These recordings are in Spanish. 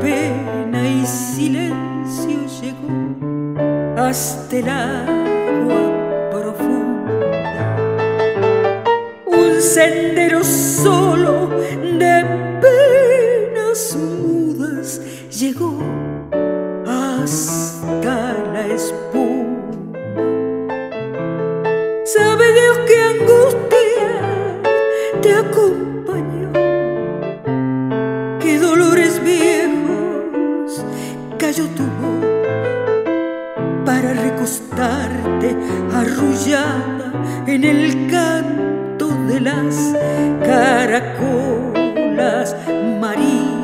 pena y silencio llegó hasta el agua profunda. Un sendero solo de penas mudas llegó hasta la espuma. Sabe Dios qué angustia te acompañó, voz para recostarte arrullada en el canto de las caracolas marinas.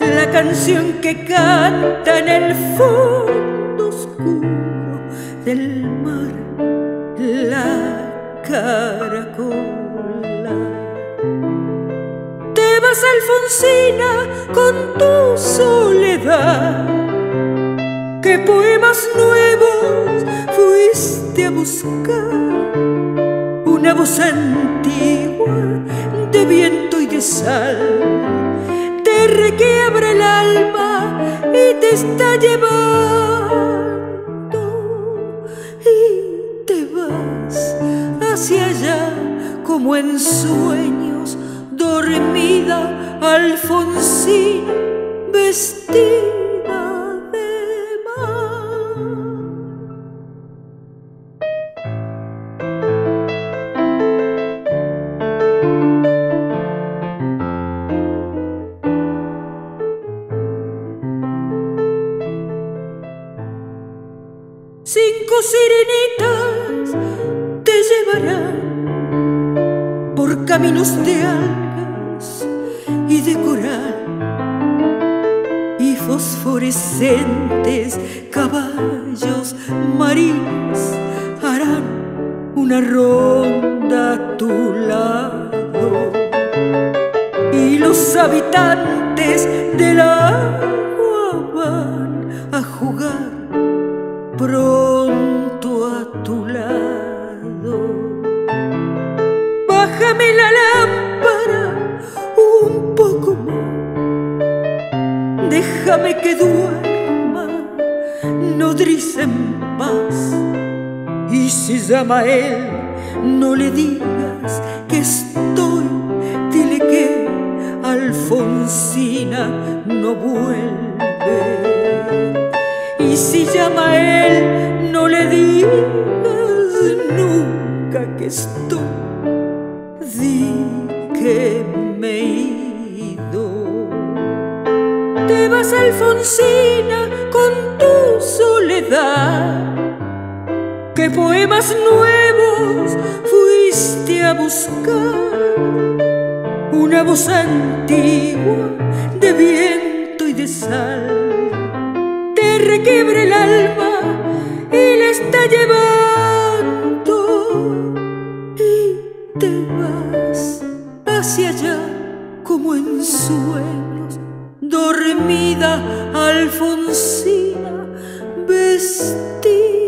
La canción que canta en el fondo oscuro del mar, la caracola. Te vas, Alfonsina, con tu soledad. ¿Qué poemas nuevos fuiste a buscar? Una voz antigua de viento y de sal te requiebra el alma y te está llevando y te vas hacia allá como en sueños dormida Alfonsina vestida de. Cinco sirenitas te llevarán por caminos de algas fosforescentes caballos marinos harán una ronda a tu lado y los habitantes del agua van a jugar pronto a tu lado. Bájame la lámpara déjame que duerma nodriza en paz. Y si llama a él, no le digas que estoy, dile que Alfonsina no vuelve. Y si llama a él, no le digas nunca que estoy. Di que me he Alfonsina, con tu soledad. ¿Qué poemas nuevos fuiste a buscar? Una voz antigua de viento y de sal te requiebra el alma y la está llevando y te vas hacia allá como en sueños dormida Alfonsina vestida